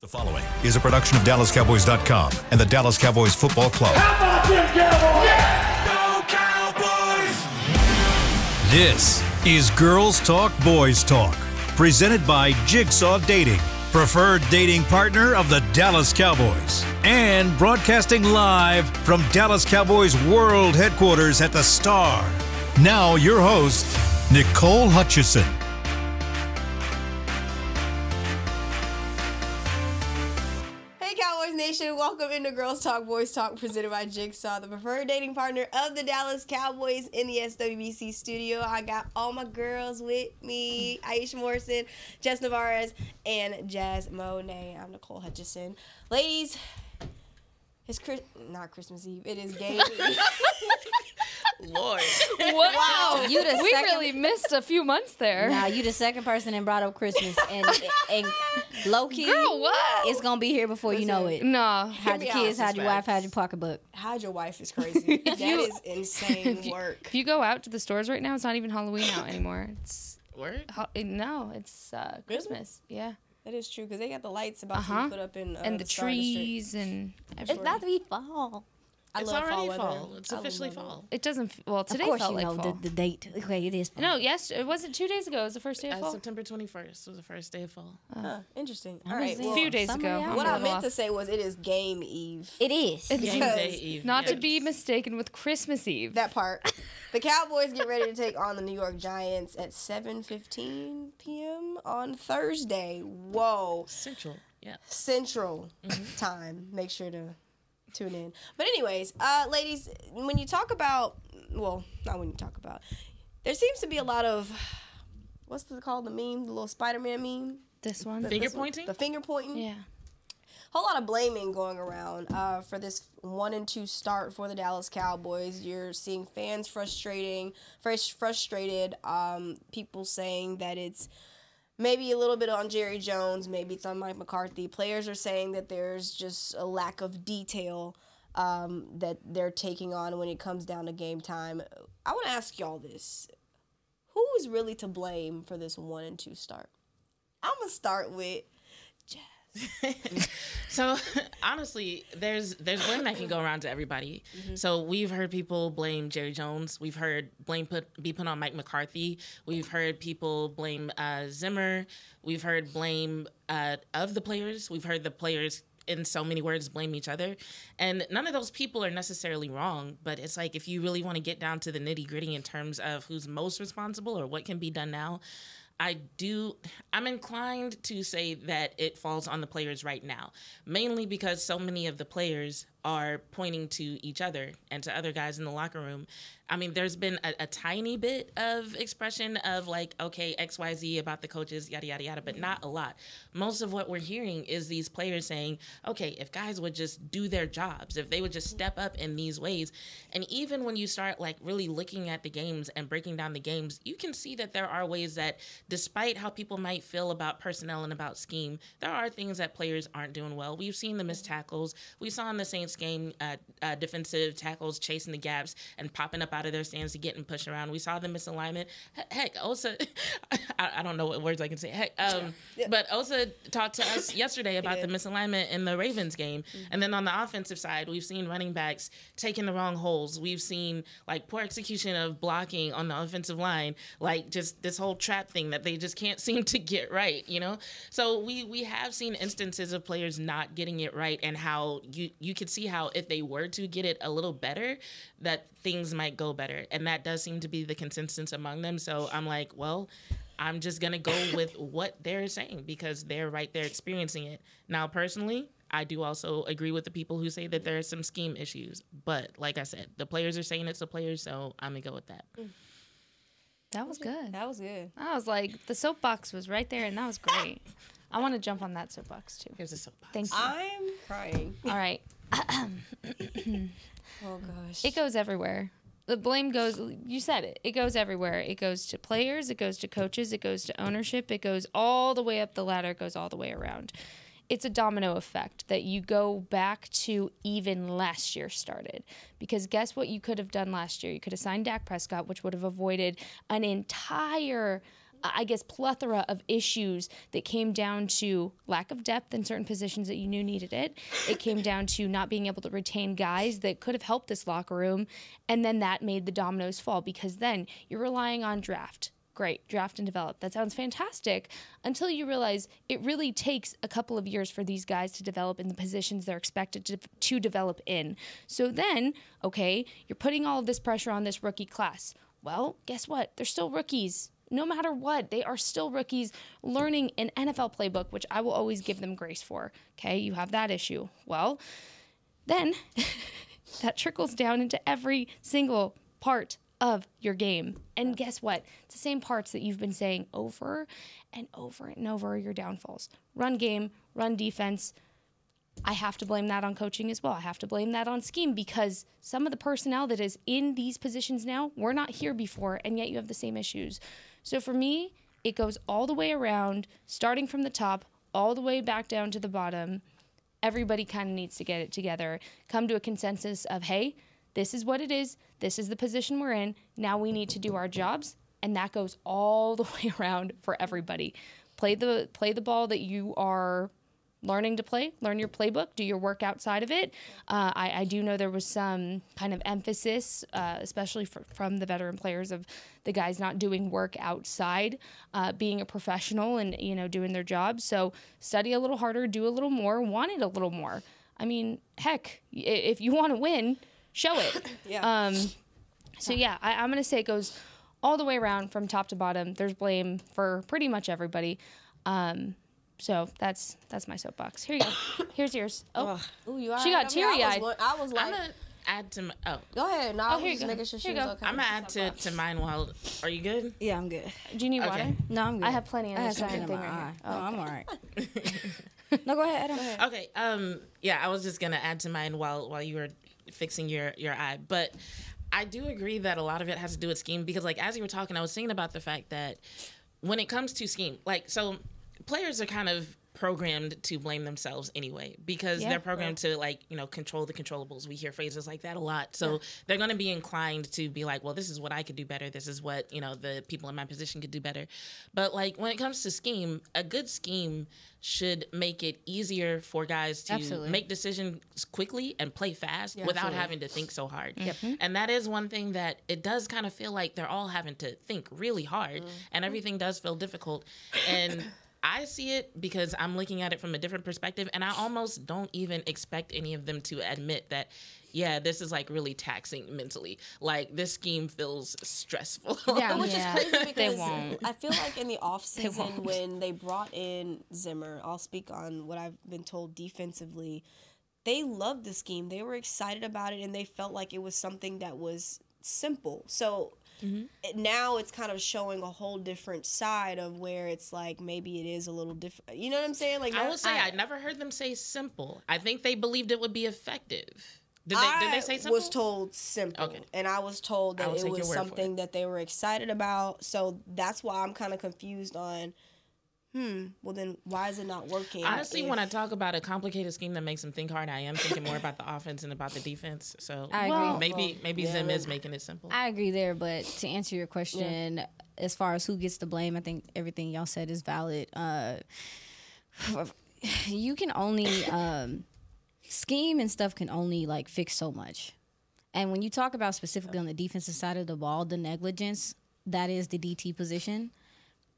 The following is a production of DallasCowboys.com and the Dallas Cowboys Football Club. How about them Cowboys? This is Girls Talk Boys Talk, presented by Jigsaw Dating, preferred dating partner of the Dallas Cowboys, and broadcasting live from Dallas Cowboys World Headquarters at the Star. Now, your host, Nicole Hutchison. Welcome into Girls Talk Boys Talk presented by Jigsaw, the preferred dating partner of the Dallas Cowboys in the SWBC studio. I got all my girls with me, Aisha Morrison, Jess Navarez, and Jazz Monet. I'm Nicole Hutchison. Ladies, it's Chris not Christmas Eve, it is game Eve. Lord. Wow, You the we second- really missed a few months there. Nah, you the second person that brought up Christmas, and and low key, Girl, what? it's gonna be here before you know it. Nah. Hide me your out, kids, hide your wife, facts. hide your pocketbook. Hide your wife is crazy. That is insane work. If you go out to the stores right now, it's not even Halloween out anymore. It's Word? ho- no, it's uh, Christmas. Yeah, That is true because they got the lights about to Uh-huh. be put up in uh, and the, Star District. trees and It's everything. about to be fall. I It's love already fall, fall. It's I officially love it. fall. It doesn't. f- Well, today of course, felt you like know fall. the, the date. Okay, it is. Fall. no, yes, it wasn't two days ago. It was the first day of Uh, fall. September 21st was the first day of fall. Huh, interesting. All was a well, few days ago. yet? I'm what a I little meant to say was it is game eve. It is. It's Game Because day eve. not to be mistaken with Christmas Eve. That part. The Cowboys get ready to take on the New York Giants at 7:15 p.m. on Thursday. Whoa, Central. Yeah. Central time. Make sure to tune in. But anyways, uh, ladies, when you talk about, well, not when you talk about, there seems to be a lot of, what's the called the meme, the little Spider-Man meme. this one. The- Finger this one? pointing? The finger pointing. yeah. whole lot of blaming going around uh, for this one and two start for the Dallas Cowboys. You're seeing fans frustrating, frus- frustrated. Um, people saying that it's maybe a little bit on Jerry Jones, maybe it's on Mike McCarthy. Players are saying that there's just a lack of detail um, that they're taking on when it comes down to game time. I want to ask y'all this: Who is really to blame for this one and two start? I'm gonna start with. So honestly, there's there's blame that can go around to everybody. So we've heard people blame Jerry Jones. We've heard blame put be put on Mike McCarthy. We've heard people blame uh, Zimmer. We've heard blame uh, of the players. We've heard the players in so many words blame each other and none of those people are necessarily wrong but it's like if you really want to get down to the nitty gritty in terms of who's most responsible or what can be done now I do. I'm inclined to say that it falls on the players right now, mainly because so many of the players are pointing to each other and to other guys in the locker room. I mean, there's been a, a tiny bit of expression of like, okay, X, Y, Z about the coaches, yada yada yada, but not a lot. Most of what we're hearing is these players saying, okay, if guys would just do their jobs, if they would just step up in these ways, and even when you start like really looking at the games and breaking down the games, you can see that there are ways that, despite how people might feel about personnel and about scheme, there are things that players aren't doing well. We've seen the missed tackles. We saw in the Saints game uh, uh, defensive tackles chasing the gaps and popping up out of their stands to get and push around. We saw the misalignment. Heck, Osa, I, I don't know what words I can say. Heck, um, but Osa talked to us yesterday about the misalignment in the Ravens game. And then on the offensive side, we've seen running backs taking the wrong holes. We've seen like poor execution of blocking on the offensive line, like just this whole trap thing that they just can't seem to get right, you know? So we we have seen instances of players not getting it right and how you you could see how if they were to get it a little better, that things might go better. And that does seem to be the consensus among them. So I'm like, well, I'm just gonna go with what they're saying because they're right there experiencing it. Now, personally, I do also agree with the people who say that there are some scheme issues. But like I said, the players are saying it's the players, so I'm gonna go with that. Mm. That was good. That was good. I was like, the soapbox was right there, and that was great. I want to jump on that soapbox too. Here's a soapbox. Thank you. I'm crying. All right. Oh gosh. It goes everywhere. The blame goes, you said it, it goes everywhere. It goes to players, it goes to coaches, it goes to ownership, it goes all the way up the ladder, it goes all the way around. It's a domino effect that you go back to even last year started. Because guess what you could have done last year? You could have signed Dak Prescott, which would have avoided an entire I guess, plethora of issues that came down to lack of depth in certain positions that you knew needed it. It came down to not being able to retain guys that could have helped this locker room. And then that made the dominoes fall because then you're relying on draft. Great, draft and develop. That sounds fantastic until you realize it really takes a couple of years for these guys to develop in the positions they're expected to, to develop in. So then, okay, you're putting all of this pressure on this rookie class. Well, guess what? They're still rookies no matter what, they are still rookies learning an NFL playbook, which I will always give them grace for. Okay, you have that issue. Well, then that trickles down into every single part of your game. And guess what? It's the same parts that you've been saying over and over and over your downfalls run game, run defense. I have to blame that on coaching as well. I have to blame that on scheme because some of the personnel that is in these positions now were not here before, and yet you have the same issues. So for me, it goes all the way around, starting from the top, all the way back down to the bottom. Everybody kind of needs to get it together, come to a consensus of, hey, this is what it is, this is the position we're in, now we need to do our jobs, and that goes all the way around for everybody. Play the play the ball that you are learning to play, learn your playbook, do your work outside of it. Uh, I, I, do know there was some kind of emphasis, uh, especially for, from the veteran players, of the guys not doing work outside, uh, being a professional and you know doing their job. So study a little harder, do a little more, want it a little more. I mean, heck, if you want to win, show it. Yeah. Um, so yeah, I, I'm gonna say it goes all the way around from top to bottom. There's blame for pretty much everybody. Um, so that's that's my soapbox. Here you go. Here's yours. Oh, Ooh, you She all got right? I, mean, I teary-eyed. was, I was I'm like, gonna add to my, oh go ahead. No, Oh, I was here you just go. making sure she Here you was go. okay. I'm gonna add to, to mine while are you good? Yeah, I'm good. do you need Okay. water? No, I'm good. I have plenty of I this have something thing in my right eye. here. No, I'm all right. no, go ahead. Adam. Okay. Um. Yeah, I was just gonna add to mine while while you were fixing your your eye, but I do agree that a lot of it has to do with scheme because, like, as you were talking, I was thinking about the fact that when it comes to scheme, like, so players are kind of programmed to blame themselves anyway because Yeah. they're programmed to like you know control the controllables. We hear phrases like that a lot. So they're going to be inclined to be like well this is what i could do better. This is what you know the people in my position could do better. But like when it comes to scheme a good scheme should make it easier for guys to Absolutely. make decisions quickly and play fast without absolutely. having to think so hard. Mm-hmm. And that is one thing that it does kind of feel like they're all having to think really hard mm-hmm. and everything does feel difficult. And I see it because I'm looking at it from a different perspective, and I almost don't even expect any of them to admit that, yeah, this is like really taxing mentally. Like this scheme feels stressful. Yeah. Which Yeah. is crazy because won't. I feel like in the off season won't. when they brought in Zimmer, I'll speak on what I've been told defensively. They loved the scheme. They were excited about it and they felt like it was something that was simple. So Mm-hmm. it- now it's kind of showing a whole different side of where it's like maybe it is a little different. You know what I'm saying? Like I would say I, never heard them say simple. I think they believed it would be effective. Did they, did they say I simple? was told simple, Okay. and I was told that it was something that they were excited about. So that's why I'm kind of confused on. Hmm. Well, then why is it not working? Honestly, if- when I talk about a complicated scheme that makes them think hard, I am thinking more about the offense and about the defense. So I agree. Well- maybe maybe yeah, Zim is making it simple. I agree there, but to answer your question, as far as who gets the blame, I think everything y'all said is valid. Uh, you can only um, scheme and stuff can only like fix so much. And when you talk about specifically on the defensive side of the ball, the negligence that is the DT position,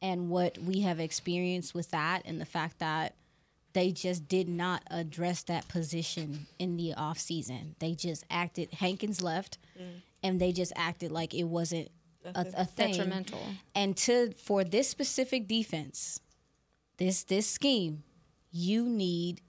and what we have experienced with that, and the fact that they just did not address that position in the off season. They just acted. Hankins left, mm. and they just acted like it wasn't a, a thing. Detrimental. And to for this specific defense, this this scheme, you need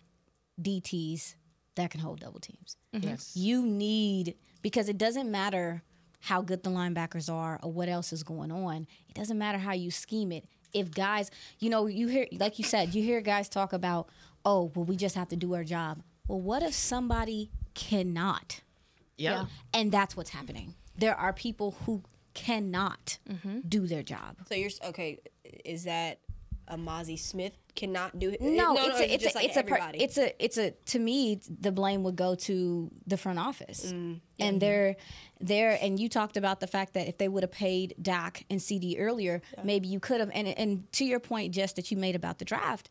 DTs that can hold double teams. Mm-hmm. Yes. You need because it doesn't matter how good the linebackers are or what else is going on. It doesn't matter how you scheme it. If guys, you know, you hear like you said, you hear guys talk about, "Oh, well we just have to do our job." Well, what if somebody cannot? Yeah. And that's what's happening. There are people who cannot Mm-hmm. do their job. So you're okay. Is that a Mazi Smith cannot do it? No, it's a, is it it's just a, like it's a, per- it's a, it's a. To me, the blame would go to the front office, Mm, and they're, they're, and you talked about the fact that if they would have paid Dak and CeeDee earlier, maybe you could have. And and to your point, Jess, that you made about the draft,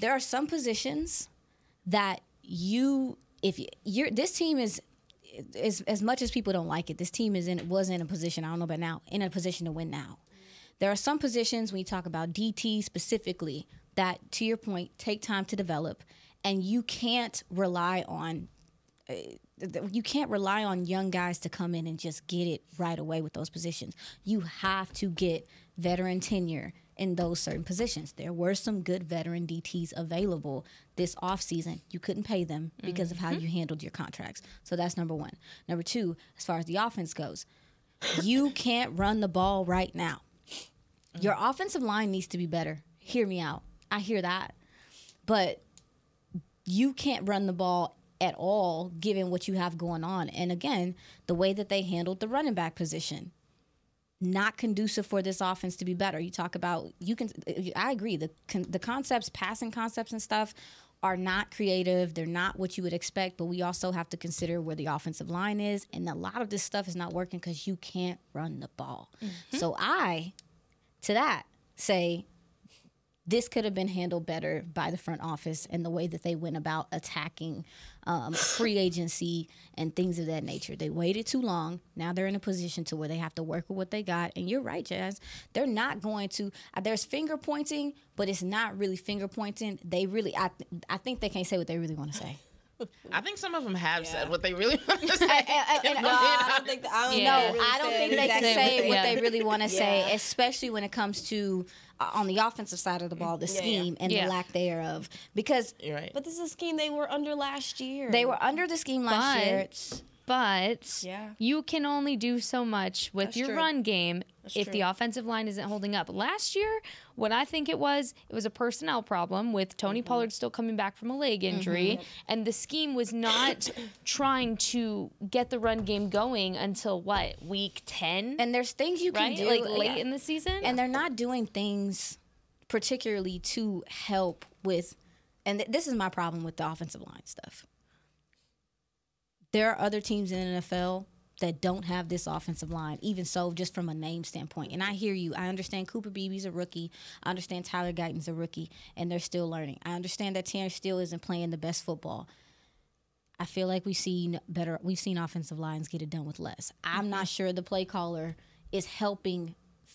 there are some positions that you, if you, you're, this team is. As, as much as people don't like it, this team is in was in a position. I don't know about now, in a position to win now. There are some positions when you talk about DT specifically that, to your point, take time to develop, and you can't rely on uh, you can't rely on young guys to come in and just get it right away with those positions. You have to get veteran tenure in those certain positions. There were some good veteran DTs available this offseason. You couldn't pay them because of how you handled your contracts. So that's number one. Number two, as far as the offense goes, you can't run the ball right now. Your offensive line needs to be better. Hear me out. I hear that. But you can't run the ball at all given what you have going on. And again, the way that they handled the running back position, not conducive for this offense to be better. You talk about you can. I agree. The the concepts, passing concepts and stuff, are not creative. They're not what you would expect. But we also have to consider where the offensive line is, and a lot of this stuff is not working because you can't run the ball. Mm-hmm. So I, to that, say this could have been handled better by the front office and the way that they went about attacking um, free agency and things of that nature. They waited too long. Now they're in a position to where they have to work with what they got. And you're right, Jazz. They're not going to. Uh, there's finger pointing, but it's not really finger pointing. They really, I, I think they can't say what they really want to say. I think some of them have said what they really want to say. And- and- no, I don't think. I don't Yeah. think really I don't think they can exactly say what Yeah. they really want to say, especially when it comes to uh, on the offensive side of the ball, the Yeah, yeah. scheme and Yeah. the lack thereof. Because You're right. But this is a scheme they were under last year. they were under the scheme last year. But Yeah. you can only do so much with That's your true. run game if the offensive line isn't holding up. Last year, what I think it was, it was a personnel problem with Tony Mm-hmm. Pollard still coming back from a leg injury, and the scheme was not trying to get the run game going until what week ten, And there's things you can do Like late yeah. in the season, and they're not doing things particularly to help with and th- this is my problem with the offensive line stuff there are other teams in the NFL that don't have this offensive line, even so, just from a name standpoint. And I hear you. I understand Cooper Beebe's a rookie. I understand Tyler Guyton's a rookie, and they're still learning. I understand that Terence Steele isn't playing the best football. I feel like we've seen better. We've seen offensive lines get it done with less. I'm mm-hmm. not sure the play caller is helping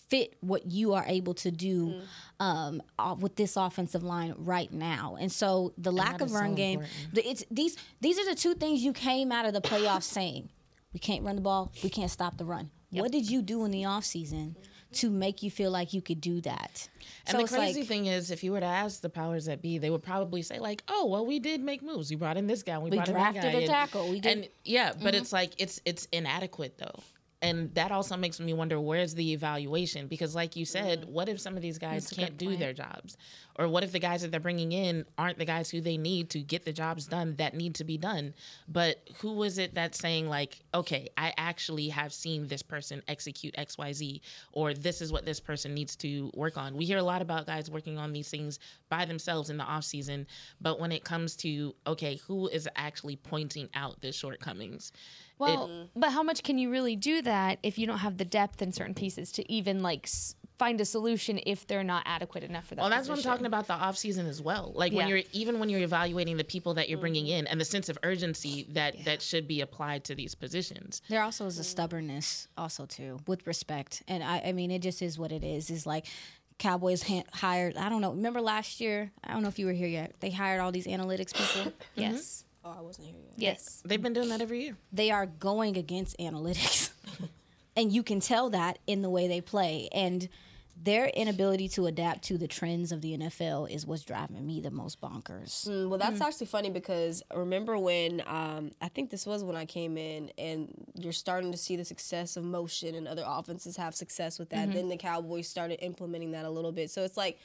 fit what you are able to do um, uh, with this offensive line right now. And so the lack of run so game, important. it's these these are the two things you came out of the playoffs saying. We can't run the ball. We can't stop the run. What did you do in the offseason to make you feel like you could do that? And so the crazy like, thing is, if you were to ask the powers that be, they would probably say like, "Oh, well, we did make moves. We brought in this guy. We, We brought in that drafted guy." a and- tackle. We did- And yeah, but it's like it's it's inadequate though. And that also makes me wonder where's the evaluation? Because, like you said, what if some of these guys can't do their jobs? Or what if the guys that they're bringing in aren't the guys who they need to get the jobs done that need to be done? But who was it that's saying, like, okay, I actually have seen this person execute XYZ, or this is what this person needs to work on? We hear a lot about guys working on these things by themselves in the off season, but when it comes to, okay, who is actually pointing out the shortcomings? Well, mm-hmm. but how much can you really do that if you don't have the depth in certain pieces to even like s- find a solution if they're not adequate enough for that? Well, that's what I'm talking about the off season as well. Like when you're even when you're evaluating the people that you're bringing mm-hmm. in and the sense of urgency that that should be applied to these positions. There also is a mm. stubbornness, also too, with respect. And I, I mean, it just is what it is. Is like Cowboys ha- hired. I don't know. Remember last year? I don't know if you were here yet. They hired all these analytics people. Yes. Mm-hmm. Oh, I wasn't here yet. Yes. They've been doing that every year. they are going against analytics, and you can tell that in the way they play. And their inability to adapt to the trends of the NFL is what's driving me the most bonkers. Mm, Well, that's actually funny because remember when um, I think this was when I came in, and you're starting to see the success of motion, and other offenses have success with that. Then the Cowboys started implementing that a little bit. So it's like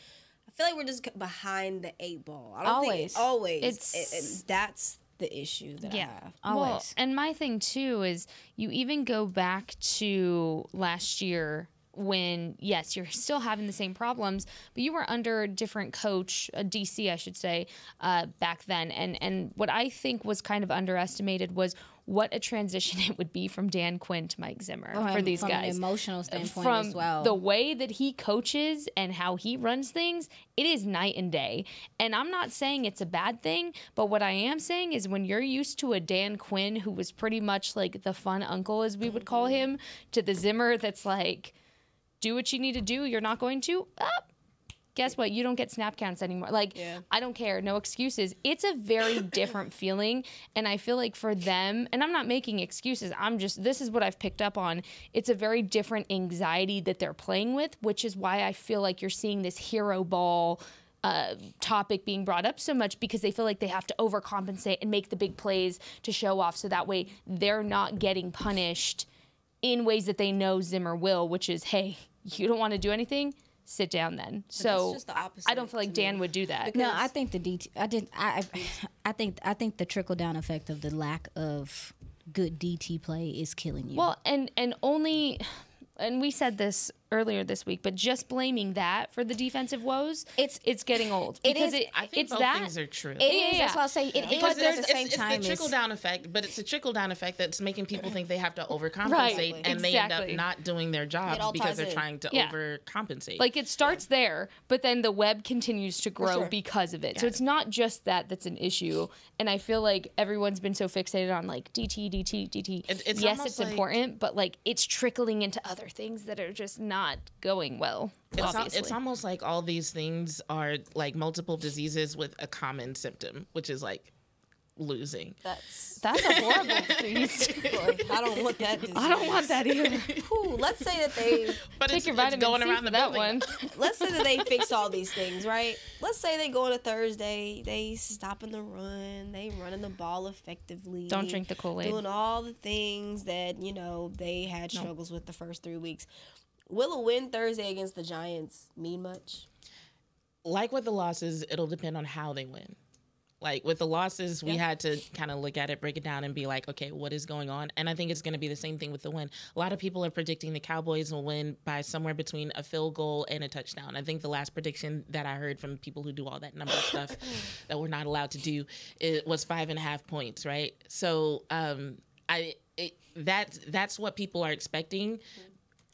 I feel like we're just behind the eight ball. I don't Always. think always. It's- It- it- that's the issue that I Yeah. have. Well, Always. and my thing too is you even go back to last year when yes you're still having the same problems but you were under a different coach a dc i should say uh, back then and and what i think was kind of underestimated was what a transition it would be from dan quinn to mike zimmer Oh, for these from guys emotional standpoint from as well. the way that he coaches and how he runs things, it is night and day. And I'm not saying it's a bad thing, but what I am saying is when you're used to a Dan Quinn who was pretty much like the fun uncle, as we would call him, to the Zimmer that's like, do what you need to do, you're not going to. Up. Guess what? You don't get snap counts anymore. Like, I don't care. No excuses. It's a very different feeling. And I feel like for them, and I'm not making excuses, I'm just, this is what I've picked up on. It's a very different anxiety that they're playing with, which is why I feel like you're seeing this hero ball uh, topic being brought up so much because they feel like they have to overcompensate and make the big plays to show off so that way they're not getting punished in ways that they know Zimmer will, which is, hey, you don't want to do anything, sit down then. So just the opposite I don't feel like to me. Dan would do that. No, I think the DT. I did. I. I I think. I think the trickle down effect of the lack of good DT play is killing you. Well, and and only, and we said this earlier this week, but just blaming that for the defensive woes, It's- it's getting old it because is- it, I think it's both that. things are true. it is. yeah, That's yeah. why I say it is. because But it's, at the same it's, time, it's the trickle down effect, but it's a trickle down effect that's making people think they have to overcompensate, Right, and they end up not doing their jobs because they're in. trying to Yeah. overcompensate. Like it starts there, but then the web continues to grow sure. because of it. So it's not just that that's an issue. And I feel like everyone's been so fixated on like DT, DT, DT. It- it's yes, it's like- important, but like it's trickling into other things that are just not going well. It's, al- it's almost like all these things are like multiple diseases with a common symptom, which is like losing. That's. That's a horrible disease. I don't want that. I don't want that either. Ooh, let's say that they. But Take it's, your it's vitamin going C around the that building. one. Let's say that they fix all these things, right? Let's say they go on a Thursday, they stopping the run, they running the ball effectively. Don't drink the Kool-Aid. Doing all the things that you know they had struggles with the first three weeks. Will a win Thursday against the Giants mean much? like with the losses, it'll depend on how they win. Like with the losses, we had to kind of look at it, break it down, and be like, okay, what is going on? And I think it's going to be the same thing with the win. A lot of people are predicting the Cowboys will win by somewhere between a field goal and a touchdown. I think the last prediction that I heard from people who do all that number stuff that we're not allowed to do it was five and a half points, right? So um, I it, that that's what people are expecting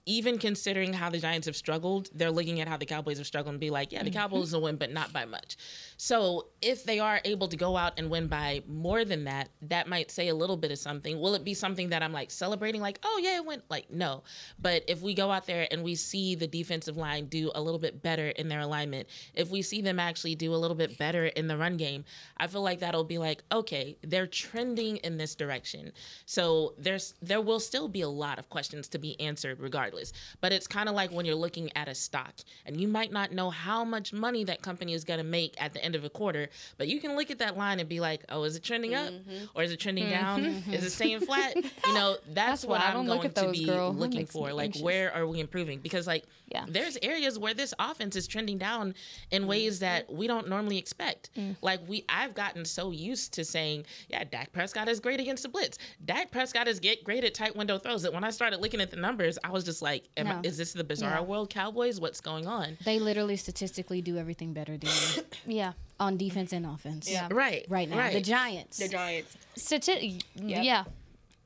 even considering how the Giants have struggled, they're looking at how the Cowboys have struggled and be like, yeah, the mm-hmm. Cowboys will win, but not by much. So if they are able to go out and win by more than that, that might say a little bit of something. Will it be something that I'm like celebrating, like, oh yeah, it went? Like, no. But if we go out there and we see the defensive line do a little bit better in their alignment, if we see them actually do a little bit better in the run game, I feel like that'll be like, okay, they're trending in this direction. So there's there will still be a lot of questions to be answered regardless. But it's kind of like when you're looking at a stock and you might not know how much money that company is going to make at the end of a quarter, but you can look at that line and be like, oh, is it trending up mm-hmm. or is it trending mm-hmm. down? Mm-hmm. Is it staying flat? You know, that's, That's what why I I'm don't look going at to be girl. Looking for. Like, anxious. where are we improving? Because like, Yeah. there's areas where this offense is trending down in ways that we don't normally expect. Mm. Like we, I've gotten so used to saying, yeah, Dak Prescott is great against the blitz. Dak Prescott is get great at tight window throws. That when I started looking at the numbers, I was just like, am I, No. is this the bizarre Yeah. world Cowboys? What's going on? they literally statistically do everything better than you Yeah. on defense and offense. Yeah. Right, Right now, right. the Giants. The giants. Stati- Yeah.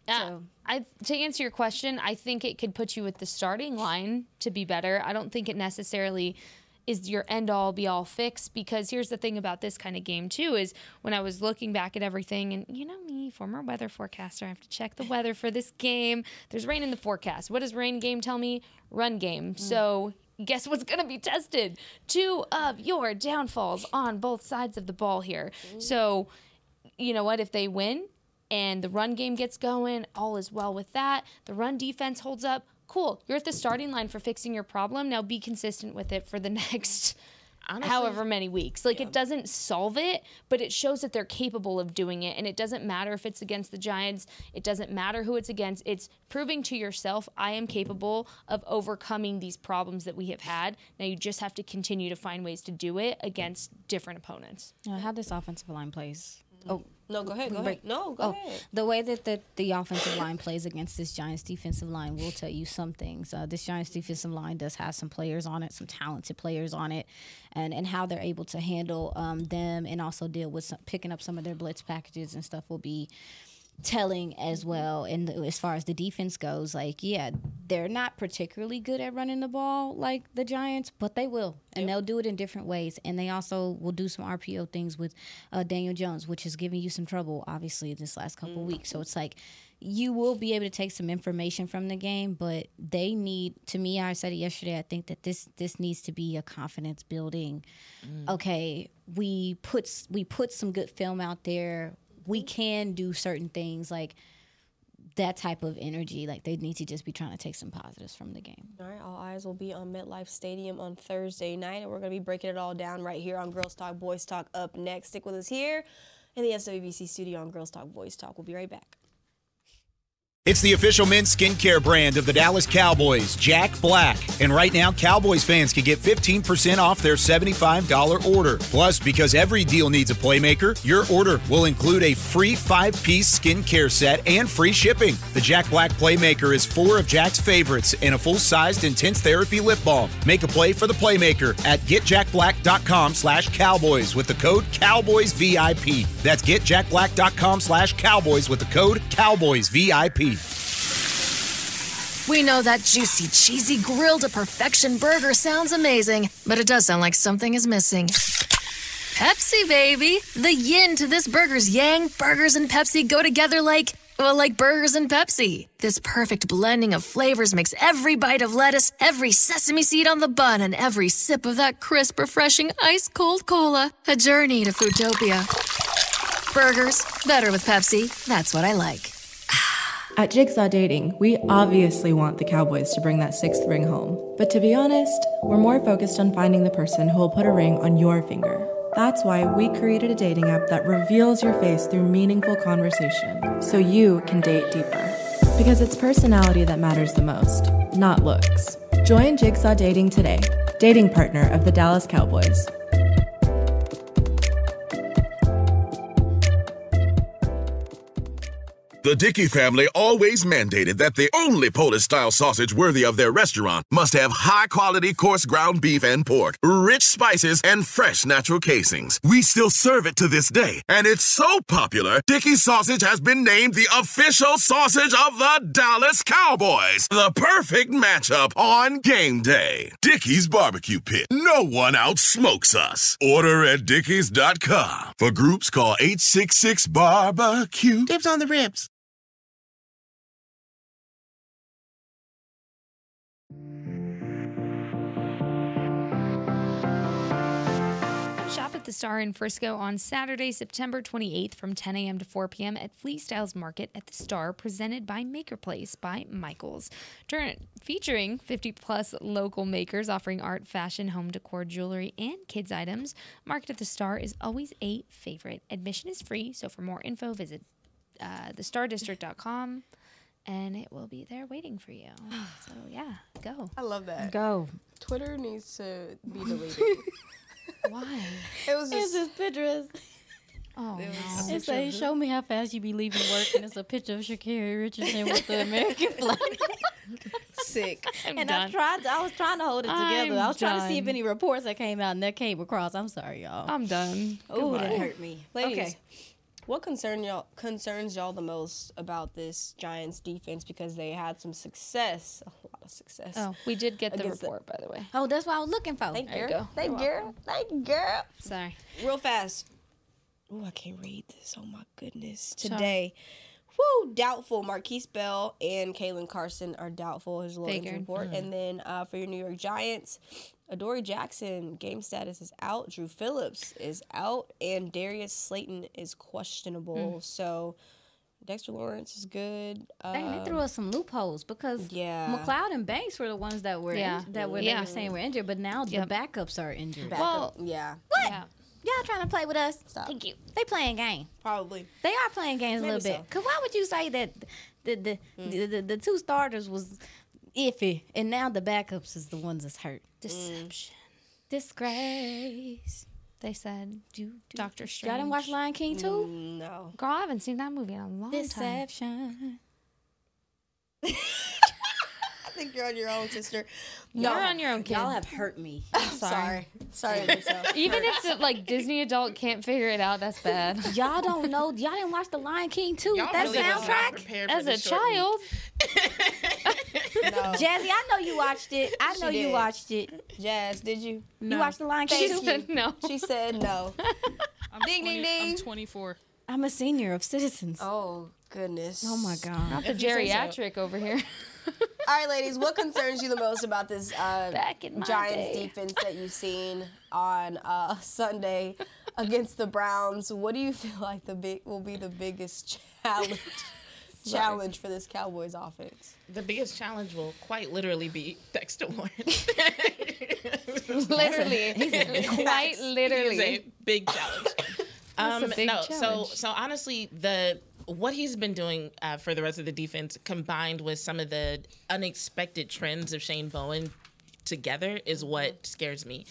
Uh, So- I to answer your question, I think it could put you with the starting line to be better. I don't think it necessarily is your end all be all fix because here's the thing about this kind of game too is when I was looking back at everything and you know me, former weather forecaster, I have to check the weather for this game. There's rain in the forecast. What does rain game tell me? Run game. Mm. So guess what's going to be tested? Two of your downfalls on both sides of the ball here. So you know what? If they win and the run game gets going, all is well with that. The run defense holds up. Cool. You're at the starting line for fixing your problem. Now be consistent with it for the next Honestly, however many weeks. Like it doesn't solve it, but it shows that they're capable of doing it. And it doesn't matter if it's against the Giants, it doesn't matter who it's against. It's proving to yourself, I am capable of overcoming these problems that we have had. Now you just have to continue to find ways to do it against different opponents. You know, how this offensive line plays Oh, No, go ahead. Go ahead. No, go Oh, ahead. the way that the, the offensive line plays against this Giants defensive line will tell you some things. Uh, this Giants defensive line does have some players on it, some talented players on it, and, and how they're able to handle um, them and also deal with some, picking up some of their blitz packages and stuff will be telling as mm-hmm. well. And as far as the defense goes, like yeah, they're not particularly good at running the ball like the Giants, but they will, and they'll do it in different ways. And they also will do some RPO things with uh, Daniel Jones, which is giving you some trouble, obviously, this last couple mm-hmm. weeks. So it's like you will be able to take some information from the game, but they need. To me, I said it yesterday. I think that this this needs to be a confidence building. Mm. Okay, we put we put some good film out there. We can do certain things like that type of energy. Like they need to just be trying to take some positives from the game. All right, all eyes will be on MetLife Stadium on Thursday night, and we're going to be breaking it all down right here on Girls Talk Boys Talk up next. Stick with us here in the SWBC studio on Girls Talk Boys Talk. We'll be right back. It's the official men's skincare brand of the Dallas Cowboys, Jack Black. And right now, Cowboys fans can get 15% off their $75 order. Plus, because every deal needs a playmaker, your order will include a free five piece skincare set and free shipping. The Jack Black Playmaker is four of Jack's favorites and a full sized intense therapy lip balm. Make a play for the Playmaker at getjackblack.com slash cowboys with the code CowboysVIP. That's getjackblack.com slash cowboys with the code CowboysVIP. We know that juicy, cheesy, grilled to perfection burger sounds amazing, but it does sound like something is missing. Pepsi, baby! The yin to this burger's yang, burgers and Pepsi go together like, well, like burgers and Pepsi. This perfect blending of flavors makes every bite of lettuce, every sesame seed on the bun, and every sip of that crisp, refreshing, ice cold cola a journey to Foodtopia. Burgers, better with Pepsi. That's what I like. At Jigsaw Dating, we obviously want the Cowboys to bring that sixth ring home. But to be honest, we're more focused on finding the person who will put a ring on your finger. That's why we created a dating app that reveals your face through meaningful conversation, so you can date deeper. Because it's personality that matters the most, not looks. Join Jigsaw Dating today, dating partner of the Dallas Cowboys. The Dickey family always mandated that the only Polish style sausage worthy of their restaurant must have high quality coarse ground beef and pork, rich spices, and fresh natural casings. We still serve it to this day, and it's so popular, Dickey sausage has been named the official sausage of the Dallas Cowboys. The perfect matchup on game day. Dickey's Barbecue Pit. No one outsmokes us. Order at Dickeys.com. For groups, call 866 Barbecue. Dibs on the ribs. The Star in Frisco on Saturday, September 28th from 10 a.m. to 4 p.m. at Flea Styles Market at the Star, presented by Maker Place by Michaels. Turn, featuring 50 plus local makers offering art, fashion, home decor, jewelry, and kids' items. Market at the Star is always a favorite. Admission is free, so for more info, visit uh, thestardistrict.com and it will be there waiting for you. So, yeah, go. I love that. Go. Twitter needs to be deleted. Why? it was It's just this picture. Is, Oh, no. it's like, show me how fast you be leaving work, and it's a picture of Sha'Carri Richardson with the American flag. sick. I'm and done. I tried. To, I was trying to hold it together. I'm I was trying to see if any reports that came out, and that came across. I'm sorry, y'all. I'm done. oh, that Goodbye. hurt me. Ladies, Okay. What concern y'all concerns y'all the most about this Giants defense because they had some success, a lot of success. Oh, we did get the Against the- report, by the way. Oh, that's what I was looking for. Thank There you. you go. Thank You're you. Thank you, girl. Sorry. Real fast. Oh, I can't read this. Oh my goodness. Sorry. Today. Woo, doubtful. Markquese Bell and Caelen Carson are doubtful. His little injury Figured. report. And then uh, for your New York Giants, Adoree Jackson, game status is out. Dru Phillips is out. And Darius Slayton is questionable. So Dexter Lawrence is good. Dang, they Um, threw us some loopholes because yeah. McCloud and Banks were the ones that were Yeah. in, that were they Yeah. were saying were injured, but now Yep. the backups are injured. backup. Well, yeah. Yeah. Y'all trying to play with us? Stop. Thank you. They playing game. Probably. They are playing games Maybe a little so. bit. Cause why would you say that the the, the, the the two starters was iffy, and now the backups is the ones that's hurt? Deception. Disgrace. They said Do, do. Doctor Strange. Y'all didn't watch Lion King too? Mm, No. Girl, I haven't seen that movie in a long time. Deception. I think you're on your own, sister. You're on your own, kid. Y'all have hurt me. I'm Sorry. Sorry, Lisa. Even if the like Disney adult can't figure it out, that's bad. y'all don't know. Y'all didn't watch the Lion King too. Y'all that really soundtrack. As a this short week. child, No. Jazzy, I know you watched it. I know you watched it. Jazz, did you? No. You watched the Lion King Thank too? she said no. She said no. I'm Ding, ding, 20 ding. I'm 24. I'm a senior of citizens. Oh goodness. Oh my god. Not the If so. geriatric over here. All right, ladies, what concerns you the most about this uh, Back in Giants day. defense that you've seen on uh, Sunday against the Browns? What do you feel like the big will be the biggest challenge challenge for this Cowboys offense? The biggest challenge will quite literally be Dexter Lawrence. literally, quite It is literally. a big challenge. That's a Um, big no, challenge. so so honestly, the what he's been doing uh, for the rest of the defense, combined with some of the unexpected trends of Shane Bowen together, is what scares me.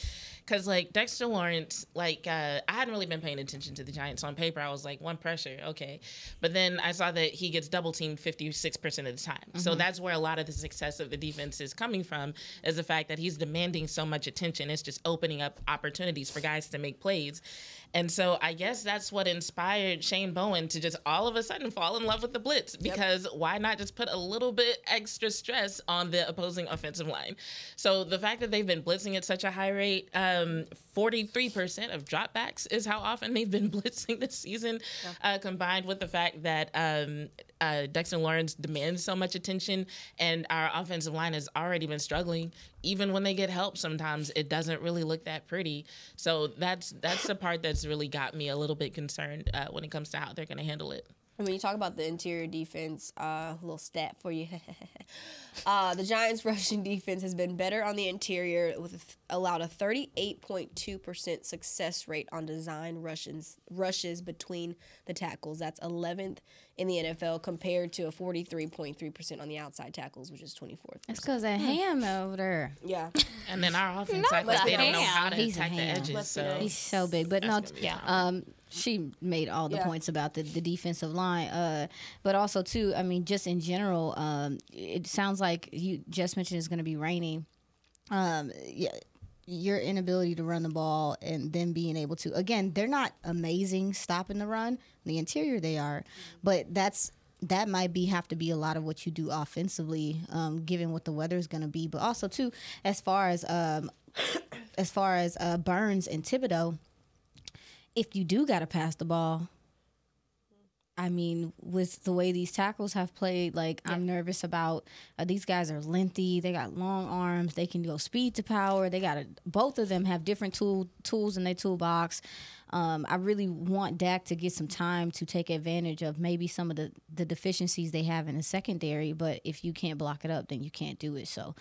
Cause like Dexter Lawrence, like uh, I hadn't really been paying attention to the Giants on paper. I was like one pressure, okay, but then I saw that he gets double teamed fifty six percent of the time. So that's where a lot of the success of the defense is coming from, is the fact that he's demanding so much attention. It's just opening up opportunities for guys to make plays. And so I guess that's what inspired Shane Bowen to just all of a sudden fall in love with the blitz because why not just put a little bit extra stress on the opposing offensive line? So the fact that they've been blitzing at such a high rate, um, 43% of dropbacks is how often they've been blitzing this season, uh, combined with the fact that um, uh, Dexter Lawrence demands so much attention and our offensive line has already been struggling. Even when they get help, sometimes it doesn't really look that pretty. So that's that's the part that's really got me a little bit concerned uh, when it comes to how they're going to handle it. And when you talk about the interior defense, uh, a little stat for you. uh, the Giants' rushing defense has been better on the interior with allowed a 38.2% success rate on design rushes, rushes between the tackles. That's 11th in the NFL compared to a 43.3% on the outside tackles, which is 24th. That's because that ham over there. Yeah. And then our offense, act like they don't know how to He's a attack the ham. edges. So. He's so big, but no, That's gonna be tough. um, she made all the Yeah. points about the, the defensive line, uh, but also too. I mean, just in general, um, it sounds like you just mentioned it's going to be raining. Um, yeah, your inability to run the ball and then being able to again, they're not amazing stopping the run. The interior they are, but that's that might be have to be a lot of what you do offensively, um, given what the weather is going to be. But also too, as far as um, as far as uh, Burns and Thibodeaux, if you do got to pass the ball, I mean, with the way these tackles have played, like I'm nervous about. Uh, these guys are lengthy. They got long arms. They can go speed to power. They got a, both of them have different tool tools in their toolbox. Um, I really want Dak to get some time to take advantage of maybe some of the the deficiencies they have in the secondary. But if you can't block it up, then you can't do it. So.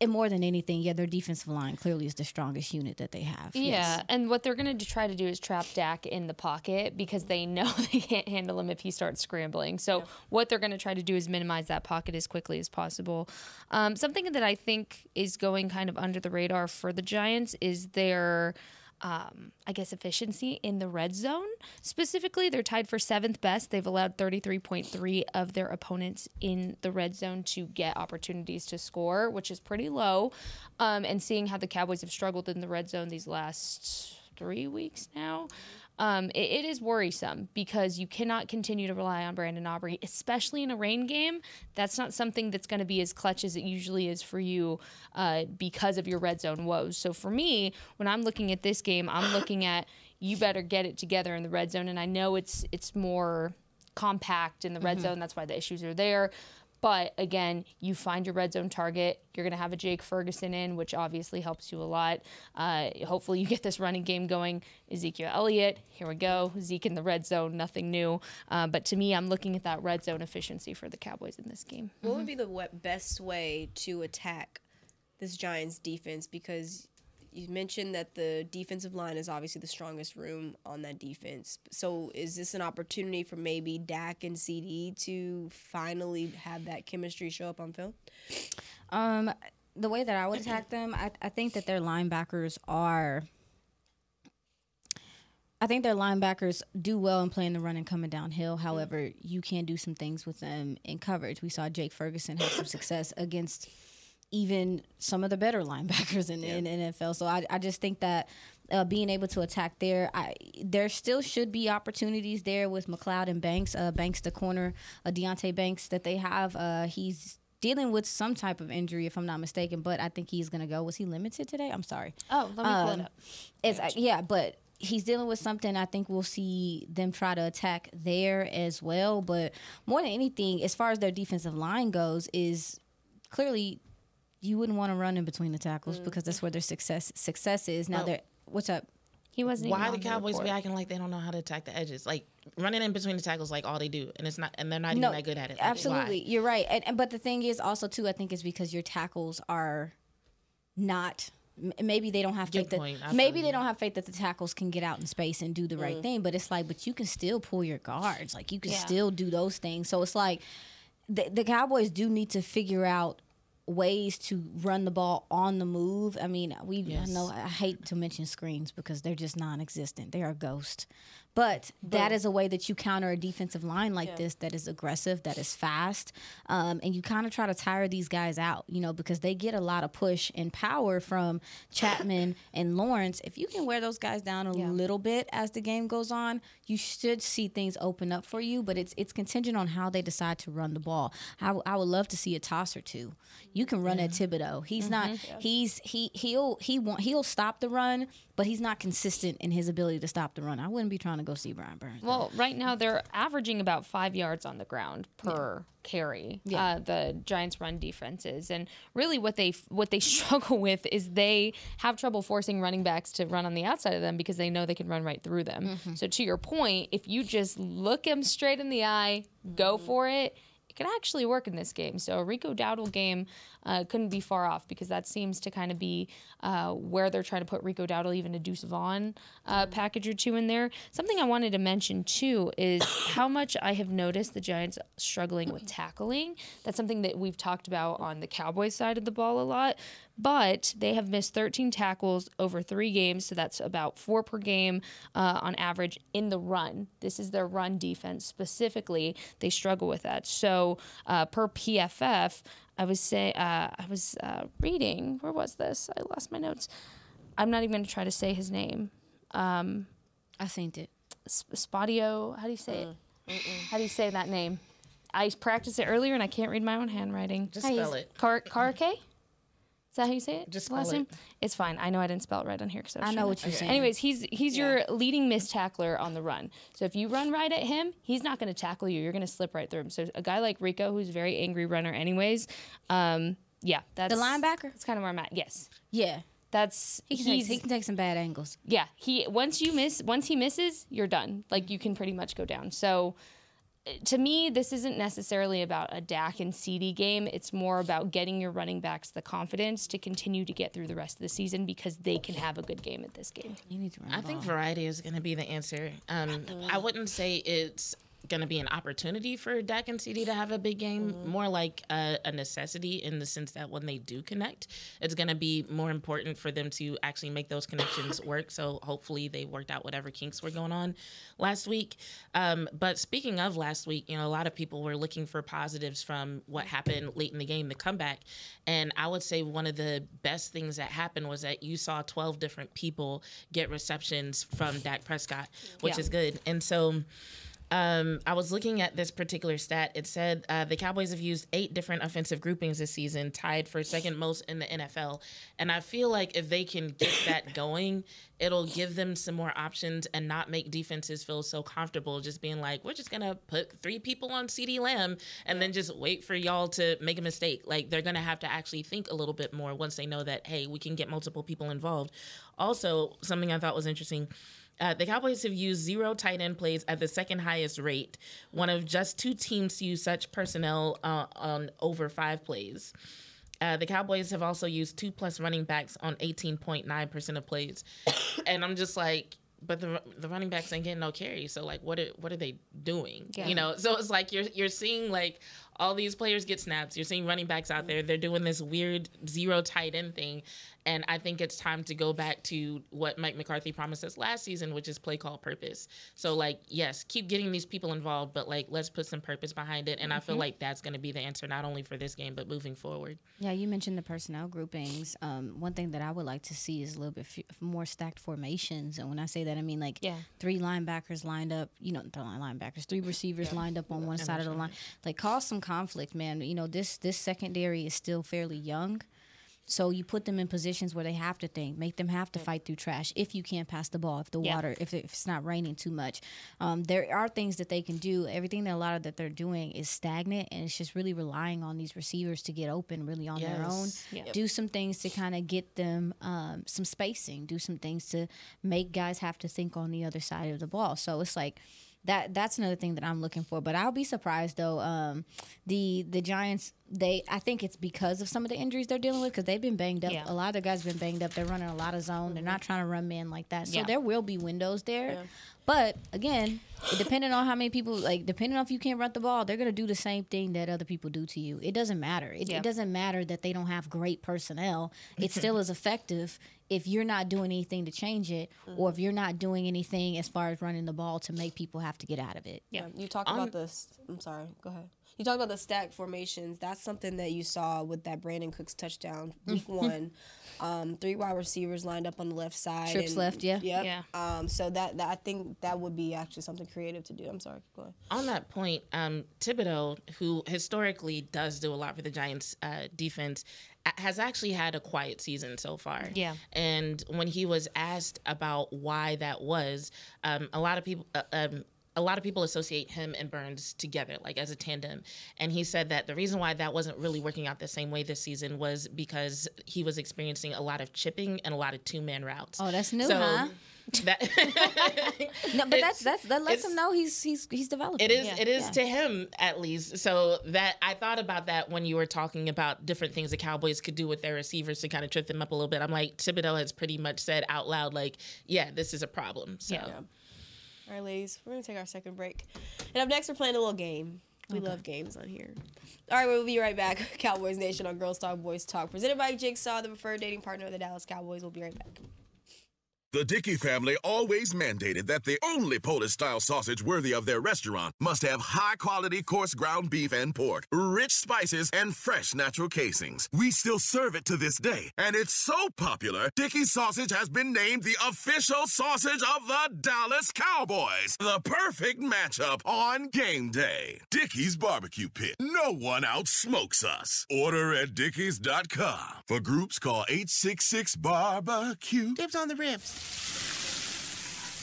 And more than anything, yeah, their defensive line clearly is the strongest unit that they have. Yeah, Yes. and what they're going to try to do is trap Dak in the pocket because they know they can't handle him if he starts scrambling. So what they're going to try to do is minimize that pocket as quickly as possible. Um, something that I think is going kind of under the radar for the Giants is their. Um, I guess efficiency in the red zone. Specifically, they're tied for seventh best. They've allowed 33.3 of their opponents in the red zone to get opportunities to score, which is pretty low. Um, and seeing how the Cowboys have struggled in the red zone these last three weeks now, um, it, it is worrisome because you cannot continue to rely on Brandon Aubrey, especially in a rain game. That's not something that's going to be as clutch as it usually is for you uh, because of your red zone woes. So for me, when I'm looking at this game, I'm looking at you better get it together in the red zone. And I know it's it's more compact in the red zone. That's why the issues are there. But again, you find your red zone target. You're going to have a Jake Ferguson in, which obviously helps you a lot. Uh, hopefully, you get this running game going. Ezekiel Elliott, here we go. Zeke in the red zone, nothing new. Uh, but to me, I'm looking at that red zone efficiency for the Cowboys in this game. What would be the best way to attack this Giants defense? Because you mentioned that the defensive line is obviously the strongest room on that defense. So is this an opportunity for maybe Dak and CeeDee to finally have that chemistry show up on film? Um, the way that I would attack them, I, I think that their linebackers are I think their linebackers do well in playing the run and coming downhill. However, you can do some things with them in coverage. We saw Jake Ferguson have some success against even some of the better linebackers in, in the NFL. So I, I just think that uh, being able to attack there, I, there still should be opportunities there with McCloud and Banks. Uh, Banks, the corner, uh, Deonte Banks that they have. Uh, he's dealing with some type of injury, if I'm not mistaken. But I think he's gonna go. Was he limited today? I'm sorry. Oh, let me pull it Um, up. It's yeah, but he's dealing with something. I think we'll see them try to attack there as well. But more than anything, as far as their defensive line goes, is clearly you wouldn't want to run in between the tackles mm. because that's where their success success is. Now Well- they're what's up? He wasn't. even Why on the Cowboys report. be acting like they don't know how to attack the edges? Like running in between the tackles, like all they do, and it's not, and they're not even that good at it. Like, why? Absolutely, you're right. And, and but the thing is also too, I think is because your tackles are not. Maybe they don't have Good faith that point. I maybe they don't have faith that the tackles can get out in space and do the right mm. thing. But it's like, but you can still pull your guards. Like you can Yeah. still do those things. So it's like the, the Cowboys do need to figure out ways to run the ball on the move. I mean, we Yes. I know I hate to mention screens because they're just non-existent. They are a ghost. But that is a way that you counter a defensive line like this that is aggressive, that is fast, um, and you kind of try to tire these guys out, you know, because they get a lot of push and power from Chapman and Lawrence. If you can wear those guys down a little bit as the game goes on, you should see things open up for you. But it's it's contingent on how they decide to run the ball. I, w- I would love to see a toss or two. You can run at Thibodeaux. He's not. He's he he'll he want he'll stop the run, but he's not consistent in his ability to stop the run. I wouldn't be trying to go see Brian Burns. Well, right now they're averaging about five yards on the ground per carry. Uh, the Giants' run defenses, and really what they what they struggle with is they have trouble forcing running backs to run on the outside of them because they know they can run right through them. So to your point, if you just look them straight in the eye, go for it. It could actually work in this game. So a Rico Dowdle game uh, couldn't be far off because that seems to kind of be uh, where they're trying to put Rico Dowdle, even a Deuce Vaughn uh, package or two in there. Something I wanted to mention too is how much I have noticed the Giants struggling with tackling. That's something that we've talked about on the Cowboys side of the ball a lot. But they have missed 13 tackles over three games, so that's about four per game uh, on average in the run. This is their run defense specifically. They struggle with that. So uh, per PFF, I was say uh, I was uh, reading. Where was this? I lost my notes. I'm not even going to try to say his name. Um, I seen it. Sp- Spadio. How do you say it? How do you say that name? I practiced it earlier and I can't read my own handwriting. Just How spell it. Car Carke? Is that how you say it? Just Last spell name? It's fine. I know I didn't spell it right on here because I, I know what you're saying. Anyways, he's he's your leading miss tackler on the run. So if you run right at him, he's not going to tackle you. You're going to slip right through him. So a guy like Rico, who's a very angry runner, anyways. Um, yeah, that's The linebacker? That's kind of where I'm at. Yes, Yeah, that's he can, he's take, he can take some bad angles. yeah. He once you miss once he misses, you're done. Like you can pretty much go down. So to me, this isn't necessarily about a Dak and CeeDee game. It's more about getting your running backs the confidence to continue to get through the rest of the season because they can have a good game at this game. You need to run. I the think variety is going to be the answer. Um, I wouldn't say it's going to be an opportunity for Dak and CeeDee to have a big game. More like a, a necessity in the sense that when they do connect, it's going to be more important for them to actually make those connections work. So hopefully they worked out whatever kinks were going on last week. Um, but speaking of last week, you know, a lot of people were looking for positives from what happened late in the game, the comeback. And I would say one of the best things that happened was that you saw 12 different people get receptions from Dak Prescott, which Yeah. is good. And so um, I was looking at this particular stat. It said uh, the Cowboys have used eight different offensive groupings this season, tied for second most in the NFL. And I feel like if they can get that going, it'll give them some more options and not make defenses feel so comfortable just being like, we're just going to put three people on CeeDee Lamb and then just wait for y'all to make a mistake. Like they're going to have to actually think a little bit more once they know that, hey, we can get multiple people involved. Also, something I thought was interesting. Uh, the Cowboys have used zero tight end plays at the second highest rate, one of just two teams to use such personnel uh, on over five plays. Uh, the Cowboys have also used two plus running backs on 18.9% of plays. and I'm just like, but the the running backs ain't getting no carry. So like, what are what are they doing? Yeah. You know, so it's like you're you're seeing like all these players get snaps. You're seeing running backs out there. They're doing this weird zero tight end thing. And I think it's time to go back to what Mike McCarthy promised us last season, which is play call purpose. So, like, yes, keep getting these people involved, but like, let's put some purpose behind it. And I feel Mhm. like that's going to be the answer, not only for this game, but moving forward. Yeah, you mentioned the personnel groupings. Um, one thing that I would like to see is a little bit f- more stacked formations. And when I say that, I mean like Yeah. three linebackers lined up. You know, three linebackers, three receivers lined up on one side of the line. Like cause some conflict, man. You know, this this secondary is still fairly young. So you put them in positions where they have to think, make them have to fight through trash if you can't pass the ball, if the Yeah. water, if, if it's not raining too much. Um, there are things that they can do. Everything that a lot of that they're doing is stagnant, and it's just really relying on these receivers to get open really on their own. Yep. Do some things to kind of get them um, some spacing. Do some things to make guys have to think on the other side of the ball. So it's like that that's another thing that I'm looking for. But I'll be surprised though. Um, the the Giants they I think it's because of some of the injuries they're dealing with because they've been banged up. Yeah. A lot of the guys have been banged up. They're running a lot of zone. They're not trying to run men like that. So Yeah. there will be windows there. But again, depending on how many people like depending on if you can't run the ball, they're gonna do the same thing that other people do to you. It doesn't matter. It, Yeah. it doesn't matter that they don't have great personnel. It still is effective if you're not doing anything to change it, or if mm-hmm. you're not doing anything as far as running the ball to make people have to get out of it. Yeah. You talk On- about this. I'm sorry. Go ahead. You talk about the stack formations. That's something that you saw with that Brandin Cooks touchdown week one. Um, three wide receivers lined up on the left side. Trips and- left, yeah. Yep. Yeah. Um, so that, that I think that would be actually something creative to do. I'm sorry. Go ahead. on that point, um, Thibodeaux, who historically does do a lot for the Giants' uh, defense, has actually had a quiet season so far. Yeah. And when he was asked about why that was, um, a lot of people. Uh, um, a lot of people associate him and Burns together, like as a tandem. And he said that the reason why that wasn't really working out the same way this season was because he was experiencing a lot of chipping and a lot of two man routes. Oh, that's new, So huh? That No, but that's that's that lets him know he's he's he's developing. It is. Yeah. It is Yeah. to him at least. So that I thought about that when you were talking about different things the Cowboys could do with their receivers to kind of trip them up a little bit. I'm like Thibodeaux has pretty much said out loud, like, "Yeah, this is a problem." So Yeah. All right, ladies, we're gonna take our second break, and up next we're playing a little game. We love games on here. All right, we'll be right back. Cowboys Nation on Girls Talk Boys Talk, presented by Jigsaw, the preferred dating partner of the Dallas Cowboys. We'll be right back. The Dickey family always mandated that the only Polish style sausage worthy of their restaurant must have high quality coarse ground beef and pork, rich spices, and fresh natural casings. We still serve it to this day, and it's so popular, Dickey's sausage has been named the official sausage of the Dallas Cowboys. The perfect matchup on game day. Dickey's Barbecue Pit. No one outsmokes us. Order at Dickeys.com. For groups, call 866 Barbecue. dibs on the ribs.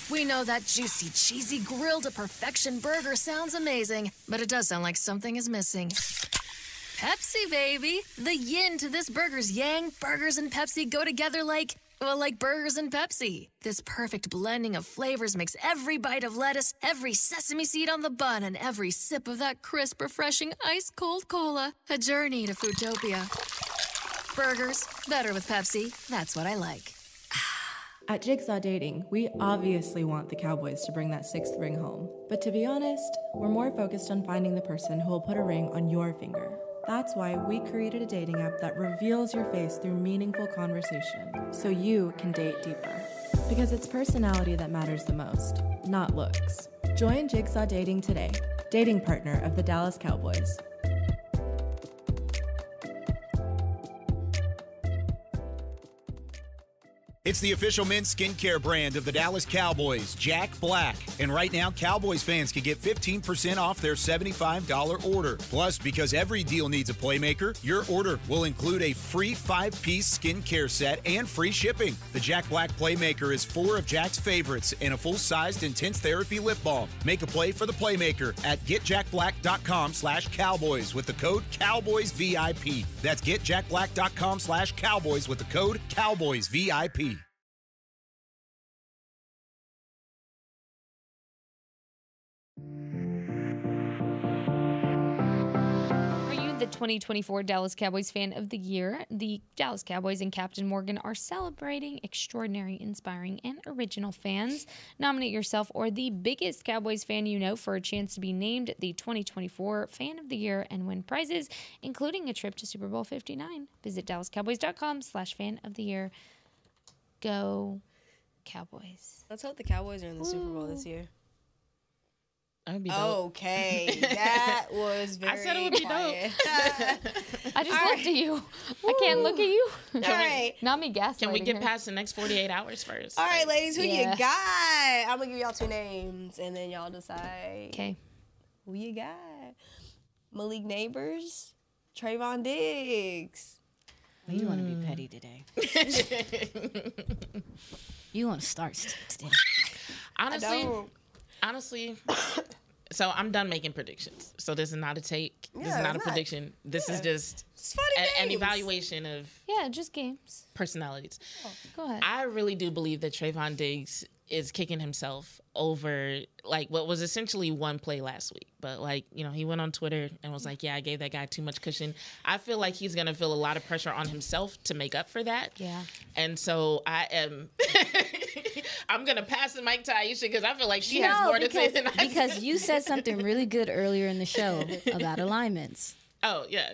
We know that juicy, cheesy, grilled to perfection burger sounds amazing, but it does sound like something is missing. Pepsi, baby! The yin to this burger's yang. Burgers and Pepsi go together like, well, like burgers and Pepsi. This perfect blending of flavors makes every bite of lettuce, every sesame seed on the bun, and every sip of that crisp, refreshing, ice cold cola a journey to Foodtopia. Burgers, better with Pepsi. That's what I like. At Jigsaw Dating, we obviously want the Cowboys to bring that sixth ring home. But to be honest, we're more focused on finding the person who will put a ring on your finger. That's why we created a dating app that reveals your face through meaningful conversation so you can date deeper. Because it's personality that matters the most, not looks. Join Jigsaw Dating today, dating partner of the Dallas Cowboys. It's the official men's skincare brand of the Dallas Cowboys, Jack Black. And right now, Cowboys fans can get 15% off their $75 order. Plus, because every deal needs a playmaker, your order will include a free five piece skincare set and free shipping. The Jack Black Playmaker is four of Jack's favorites and a full sized intense therapy lip balm. Make a play for the Playmaker at getjackblack.com slash cowboys with the code CowboysVIP. That's getjackblack.com slash cowboys with the code CowboysVIP. The 2024 Dallas Cowboys Fan of the Year, the Dallas Cowboys and Captain Morgan are celebrating extraordinary, inspiring, and original fans. Nominate yourself or the biggest Cowboys fan you know for a chance to be named the 2024 Fan of the Year and win prizes, including a trip to Super Bowl 59. Visit dallascowboys.com slash fan of the year. Go Cowboys. Let's hope the Cowboys are in the Super Bowl this year. That would be dope. Okay, that was very. I said it would be dope. I just looked at you. I can't look at you. All right. Not me gaslighting Can we get her. past the next 48 hours first? All right, ladies, who Yeah. you got? I'm gonna give y'all two names, and then y'all decide Okay. who you got. Malik Nabers, Trevon Diggs. You want to be hmm. petty today. you want to start st- today. Honestly, don't. Honestly, so I'm done making predictions. So this is not a take. this is not a it's not. prediction. This is just It's funny a- an evaluation of Yeah, just games. personalities. Oh, go ahead. I really do believe that Trevon Diggs is kicking himself over like what was essentially one play last week. But like, you know, he went on Twitter and was like, Yeah, I gave that guy too much cushion. I feel like he's gonna feel a lot of pressure on himself to make up for that. Yeah. And so I am I'm gonna pass the mic to Aisha because I feel like she has more to say because, than I because you said something really good earlier in the show about alignments. Oh yeah.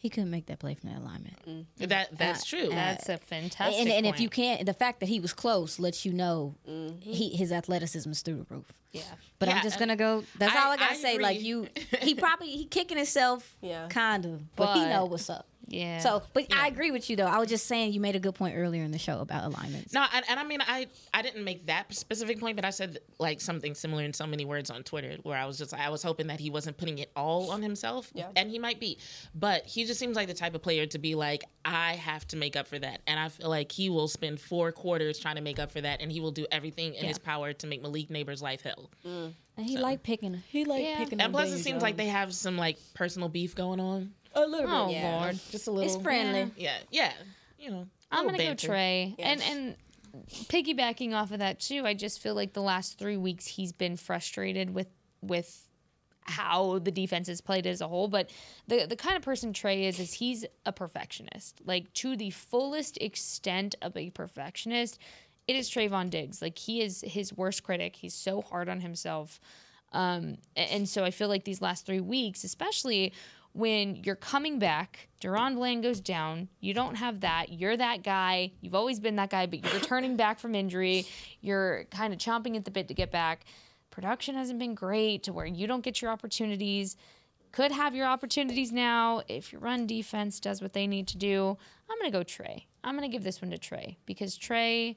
He couldn't make that play from that alignment. Mm-hmm. That that's true. That's a fantastic and and if you can't, the fact that he was close lets you know mm-hmm. he his athleticism is through the roof. Yeah. But Yeah, I'm just gonna go. That's I- all I gotta I say. Like you, he probably he kicking himself, Yeah. kind of, but, he know what's up. Yeah. So, but I agree with you though. I was just saying you made a good point earlier in the show about alignments. No, and, and I mean, I I didn't make that specific point, but I said like something similar in so many words on Twitter, where I was just I was hoping that he wasn't putting it all on himself, Yeah. and he might be, but he just seems like the type of player to be like, I have to make up for that, and I feel like he will spend four quarters trying to make up for that, and he will do everything in his power to make Malik Nabers' life hell. Mm. And he like picking. He like Yeah. picking. And plus, it Daniel seems like they have some like personal beef going on. A little oh bit. Yeah. Lord. Just a little. it's friendly. Yeah, yeah. You know, I'm gonna banter. go Trey. And Yes. and piggybacking off of that too, I just feel like the last three weeks he's been frustrated with with how the defense has played as a whole. But the the kind of person Trey is is he's a perfectionist. Like to the fullest extent of a perfectionist, it is Trevon Diggs. Like he is his worst critic. He's so hard on himself. Um, a- and so I feel like these last three weeks, especially when you're coming back, DaRon Bland goes down. You don't have that. You're that guy. You've always been that guy, but you're returning back from injury. You're kind of chomping at the bit to get back. Production hasn't been great to where you don't get your opportunities. Could have your opportunities now if your run defense does what they need to do. I'm going to go Trey. I'm going to give this one to Trey because Trey.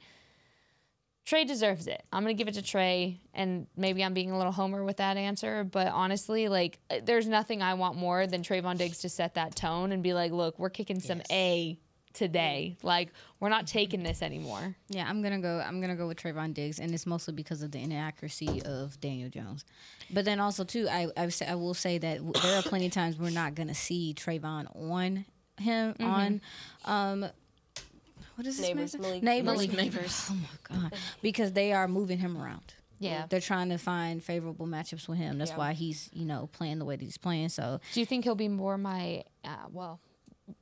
Trey deserves it. I'm gonna give it to Trey, and maybe I'm being a little homer with that answer, but honestly, like, uh, there's nothing I want more than Trevon Diggs to set that tone and be like, "Look, we're kicking some A today. Like, we're not taking this anymore." Yeah, I'm gonna go. I'm gonna go with Trevon Diggs, and it's mostly because of the inaccuracy of Daniel Jones. But then also too, I I, say, I will say that there are plenty of times we're not gonna see Trevon on him on, um, what is this Nabers, man's Malik- Nabers Malik Nabers. Oh my god, because they are moving him around. Yeah. They're trying to find favorable matchups with him. That's Yeah. why he's you know playing the way that he's playing. So Do you think he'll be more my, uh, well,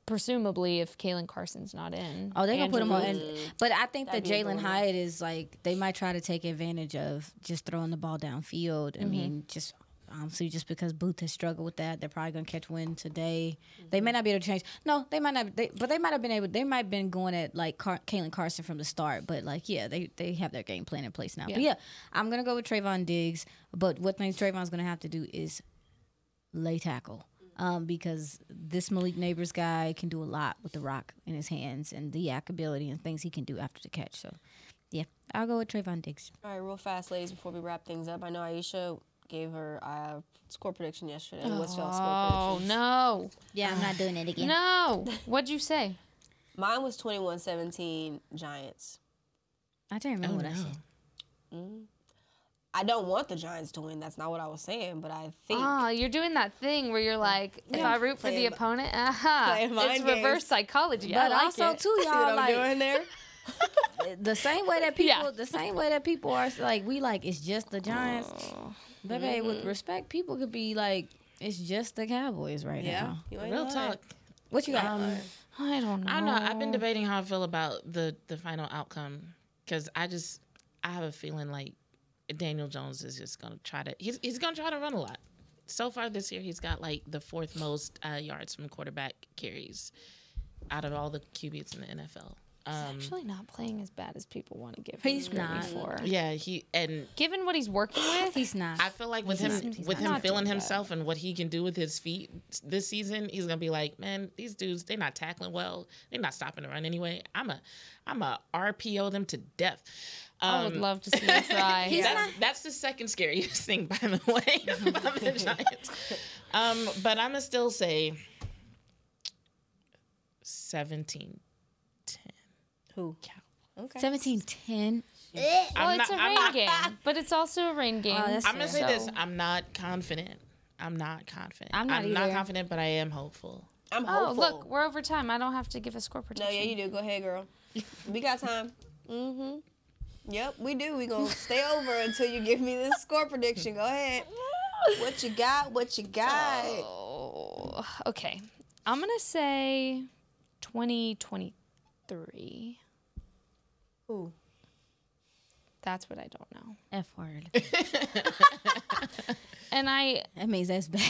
presumably if Caelen Carson's not in? Oh, they're gonna put him on. Andrew- but I think that That'd a Jalin. Hyatt is like they might try to take advantage of just throwing the ball downfield. Mm-hmm. I mean, just honestly, just because Booth has struggled with that, they're probably gonna catch wind today. They Mm-hmm. may not be able to change. No, they might not. They, but they might have been able. They might have been going at like Car- Caelen Carson from the start. But like, yeah, they they have their game plan in place now. But Yeah. yeah, I'm gonna go with Trevon Diggs. But what things Trevon's gonna have to do is lay tackle. Um, because this Malik Nabers guy can do a lot with the rock in his hands and the yak ability and things he can do after the catch. So, yeah, I'll go with Trevon Diggs. All right, real fast, ladies, before we wrap things up. I know Aisha gave her uh, score prediction yesterday. What's y'all score Oh no, Yeah, I'm not doing it again. no! What'd you say? Mine was 21-17 Giants. I don't remember Oh, what I no. said. I don't want the Giants to win. That's not what I was saying, but I think Ah, you're doing that thing where you're like, if I root for the Playing- opponent, aha, playing it's reverse games. psychology. I But like also it. too, See what y'all I'm like doing there. the same way that people, Yeah. the same way that people are like we like it's just the Giants. Baby, with respect, people could be like It's just the Cowboys right Yeah, now. Real lying. talk. What you got? Um, I don't know. I don't know. I've been debating how I feel about the the final outcome because I just I have a feeling like Daniel Jones is just gonna try to he's he's gonna try to run a lot. So far this year, he's got like the fourth most uh, yards from quarterback carries out of all the QBs in the NFL. He's Um, actually not playing as bad as people want to give He's him credit not. for. yeah, he and Given what he's working with, He's not. I feel like with He's him not- with him feeling doing that. himself and what he can do with his feet this season, he's gonna be like, man, these dudes they're not tackling well, they're not stopping the run anyway. I'm a I'm a RPO them to death. I would Um, love to see him try. that's, that's the second scariest thing, by the way, about the Giants. Um, but I'm gonna still say 17 Who? Cow. 17 10. well, I'm it's not- a I'm rain not- game, but it's also a rain game. that's I'm gonna say so- this: I'm not confident. I'm not confident. I'm not I'm not confident, but I am hopeful. I'm hopeful. Oh, look, we're over time. I don't have to give a score prediction. No, yeah, you do. Go ahead, girl. We got time. Mm-hmm. Yep, we do. We gonna stay over until you give me this score prediction. Go ahead. What you got? What you got? Oh, okay. I'm gonna say 2023. Ooh. That's what I don't know. F word. And I, That means that's bad.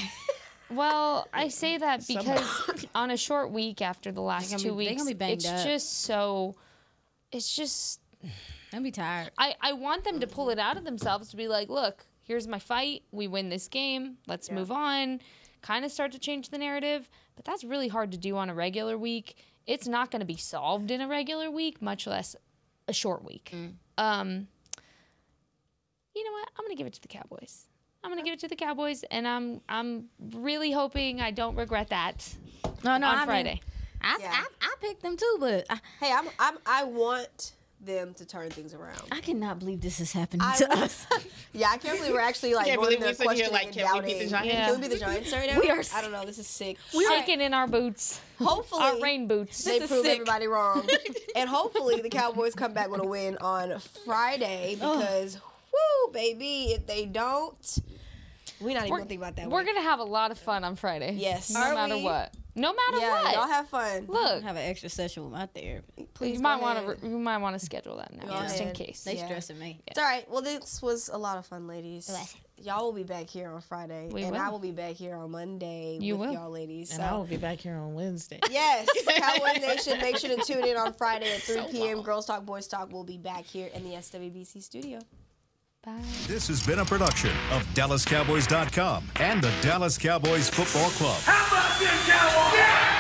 well, I say that because on a short week after the last two be- weeks, be it's up. just so. It's just I'll be tired. I, I want them to pull it out of themselves to be like, look, here's my fight. We win this game. Let's move on. Kind of start to change the narrative. But that's really hard to do on a regular week. It's not going to be solved in a regular week, much less a short week. Um, you know what? I'm going to give it to the Cowboys. I'm going to give it to the Cowboys, and I'm I'm really hoping I don't regret that No, no, on I mean, Friday. I, Yeah. I, I picked them too, but I, Hey, I'm, I'm. I want them to turn things around. I cannot believe this is happening I to want- us. Yeah, I can't believe we're actually like Can't going believe there here questioning like, and can we beat the doubting. Giants? Can we be the Giants right now? We are I don't know. This is sick. We are shaking in our boots, Hopefully, our rain boots. they is prove sick. everybody wrong, and hopefully the Cowboys come back with a win on Friday because, whoo, baby, if they don't, we're not even gonna think about that. We're week. gonna have a lot of fun on Friday. Yes. No Are matter we? what. No matter yeah, what. y'all have fun. Look, have an extra session with my therapy. Please you might want to. You might want to schedule that now, Go just in case. They Yeah. stressing me. It's all right. Well, this was a lot of fun, ladies. Y'all will be back here on Friday, We and will. I will be back here on Monday You with will. y'all ladies. And I will be back here on Wednesday. yes, Cowboys Nation, make sure to tune in on Friday at 3 p.m. Girls Talk, Boys Talk will be back here in the SWBC studio. Bye. This has been a production of DallasCowboys.com and the Dallas Cowboys Football Club. How about this, Cowboys?